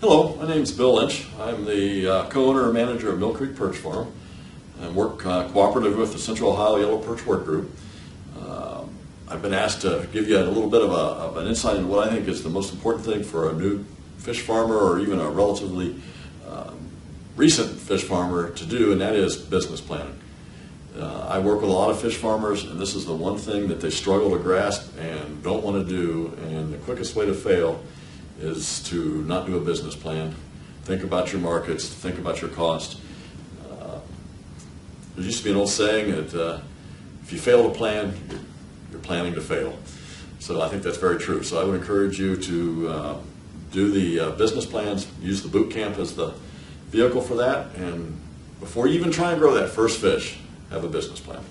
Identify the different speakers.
Speaker 1: Hello, my name's Bill Lynch. I'm the uh, co-owner and manager of Millcreek Perch Farm and work uh, cooperative with the Central Ohio Yellow Perch Work Group. Um, I've been asked to give you a little bit of, a, of an insight into what I think is the most important thing for a new fish farmer or even a relatively um, recent fish farmer to do, and that is business planning. Uh, I work with a lot of fish farmers, and this is the one thing that they struggle to grasp and don't want to do. And the quickest way to fail is to not do a business plan. Think about your markets, think about your cost. Uh, there used to be an old saying that uh, if you fail to plan, you're, planning to fail. So I think that's very true. So I would encourage you to uh, do the uh, business plans, use the boot camp as the vehicle for that, and before you even try and grow that first fish, have a business plan.